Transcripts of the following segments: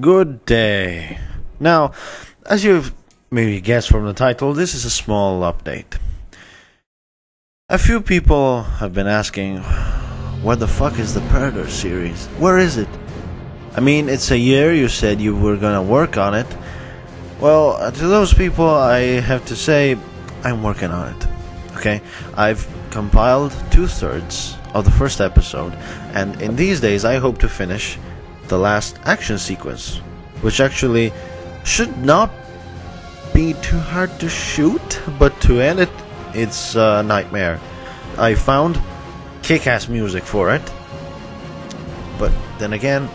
Good day. Now, as you've maybe guessed from the title, this is a small update. A few people have been asking, where the fuck is the Predator series? Where is it? I mean, it's a year you said you were gonna work on it. Well, uh, to those people, I have to say, I'm working on it. Okay? I've compiled two thirds of the first episode, and in these days, I hope to finish the last action sequence, which actually should not be too hard to shoot, but to end it, it's a nightmare. I found kick ass music for it, but then again,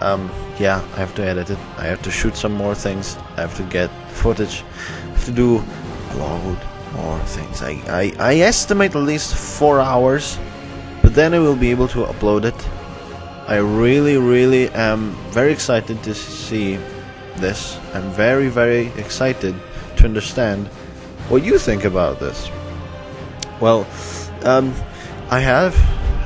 um, yeah, I have to edit it. I have to shoot some more things. I have to get footage. I have to do a load more things. I, I, I estimate at least four hours, but then I will be able to upload it I really, really am very excited to see this. I'm very, very excited to understand what you think about this. Well, um, I have,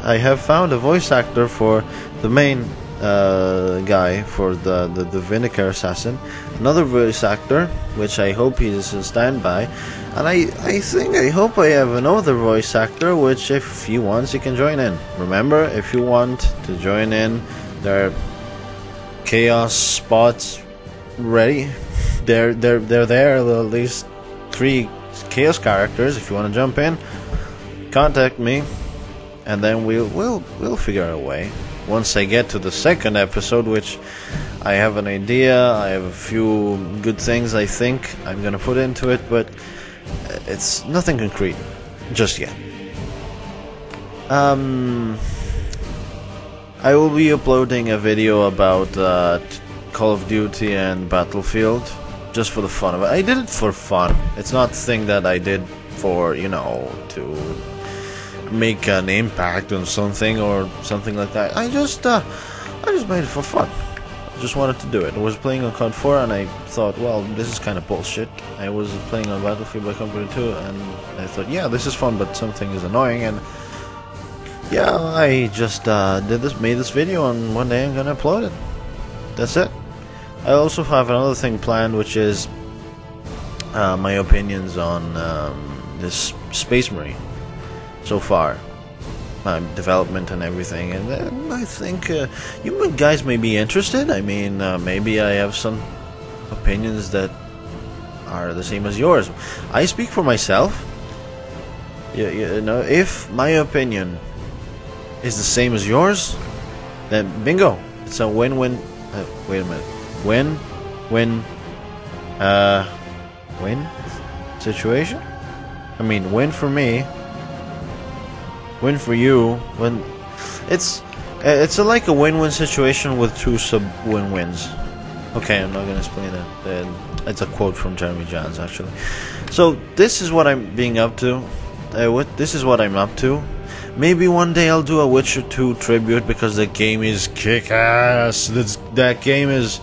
I have found a voice actor for the main uh, guy for the, the the Vindicare assassin, another voice actor, which I hope he's a standby, and I I think I hope I have another voice actor, which if he wants he can join in. Remember, if you want to join in, there are chaos spots ready. They're they're they're there. At least three chaos characters. If you want to jump in, contact me, and then we'll we'll we'll figure out a way once I get to the second episode, which I have an idea, I have a few good things I think I'm gonna put into it, but it's nothing concrete just yet. Um, I will be uploading a video about uh, Call of Duty and Battlefield just for the fun of it. I did it for fun. It's not a thing that I did for, you know, to make an impact on something or something like that. I just, uh, I just made it for fun. I just wanted to do it. I was playing on COD 4 and I thought, well, this is kind of bullshit. I was playing on Battlefield Bad Company 2 and I thought, yeah, this is fun, but something is annoying and yeah, I just uh, did this, made this video, and one day I'm gonna upload it. That's it. I also have another thing planned, which is uh, my opinions on um, this Space Marine so far. Uh, development and everything, and I think uh, you guys may be interested. I mean, uh, maybe I have some opinions that are the same as yours. I speak for myself. You, you know, if my opinion is the same as yours, then bingo, it's a win-win. Uh, wait a minute, win, win, uh, win situation. I mean, win for me win for you when it's it's a, like a win-win situation with two sub win-wins. Okay, I'm not gonna explain that. It's a quote from Jeremy Jahns actually. So this is what I'm being up to. Uh, what this is what I'm up to. Maybe one day I'll do a Witcher 2 tribute because the game is kick-ass. That game is,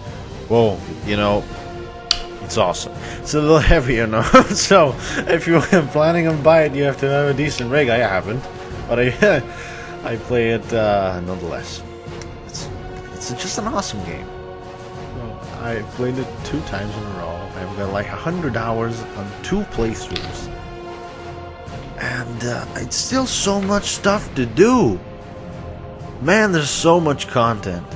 whoa, you know, it's awesome. It's a little heavier now, so if you're planning on buying it, you have to have a decent rig. I haven't but I I play it uh, nonetheless. It's it's just an awesome game. I played it two times in a row. I've got like a hundred hours on two playthroughs, and uh, it's still so much stuff to do. Man, there's so much content.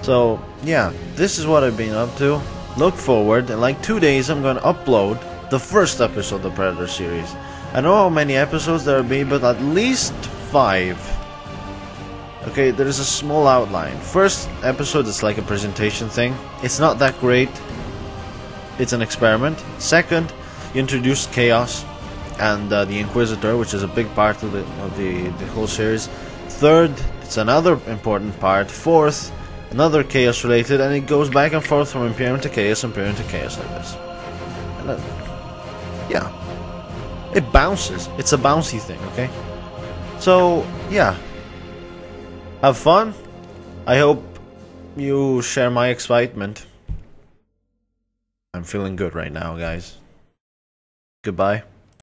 So yeah, this is what I've been up to. Look forward, in like two days, I'm gonna upload the first episode of the Predator series. I don't know how many episodes there will be, but at least five. Okay, there is a small outline. First episode is like a presentation thing. It's not that great. It's an experiment. Second, you introduce Chaos and uh, the Inquisitor, which is a big part of the of the, the whole series. Third, it's another important part. Fourth, another Chaos related, and it goes back and forth from Imperium to Chaos, Imperium to Chaos like this. Uh, yeah. It bounces. It's a bouncy thing, okay? So, yeah. Have fun. I hope you share my excitement. I'm feeling good right now, guys. Goodbye.